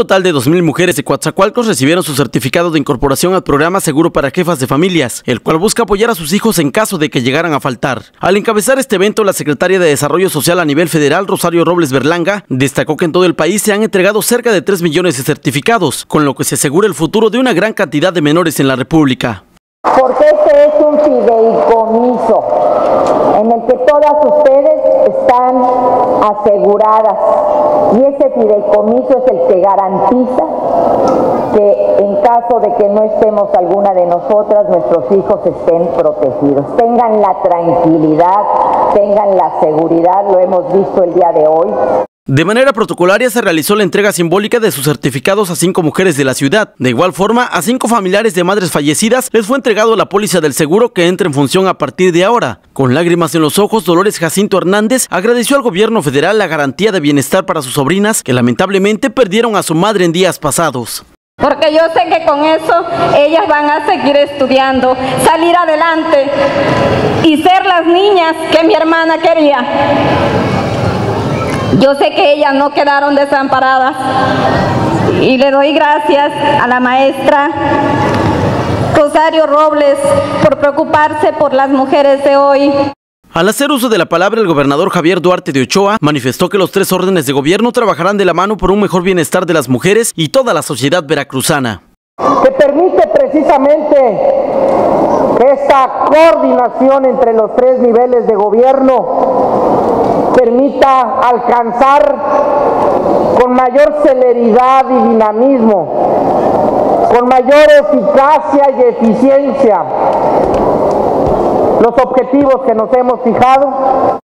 total de 2.000 mujeres de Coatzacoalcos recibieron su certificado de incorporación al programa Seguro para Jefas de Familias, el cual busca apoyar a sus hijos en caso de que llegaran a faltar. Al encabezar este evento, la secretaria de Desarrollo Social a nivel federal, Rosario Robles Berlanga, destacó que en todo el país se han entregado cerca de 3 millones de certificados, con lo que se asegura el futuro de una gran cantidad de menores en la República. Porque este es un fideicomiso en el que todas ustedes están aseguradas y ese fideicomiso es el que garantiza que en caso de que no estemos alguna de nosotras, nuestros hijos estén protegidos. Tengan la tranquilidad, tengan la seguridad, lo hemos visto el día de hoy. De manera protocolaria se realizó la entrega simbólica de sus certificados a cinco mujeres de la ciudad. De igual forma, a cinco familiares de madres fallecidas les fue entregado la póliza del seguro que entra en función a partir de ahora. Con lágrimas en los ojos, Dolores Jacinto Hernández agradeció al gobierno federal la garantía de bienestar para sus sobrinas que lamentablemente perdieron a su madre en días pasados. Porque yo sé que con eso ellas van a seguir estudiando, salir adelante y ser las niñas que mi hermana quería. Yo sé que ellas no quedaron desamparadas y le doy gracias a la maestra Rosario Robles por preocuparse por las mujeres de hoy. Al hacer uso de la palabra, el gobernador Javier Duarte de Ochoa manifestó que los tres órdenes de gobierno trabajarán de la mano por un mejor bienestar de las mujeres y toda la sociedad veracruzana. Que permite precisamente esta coordinación entre los tres niveles de gobierno permita alcanzar con mayor celeridad y dinamismo, con mayor eficacia y eficiencia los objetivos que nos hemos fijado.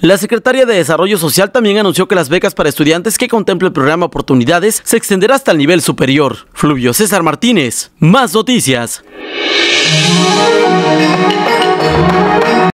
La secretaria de Desarrollo Social también anunció que las becas para estudiantes que contempla el programa Oportunidades se extenderá hasta el nivel superior. Fluvio César Martínez, más noticias.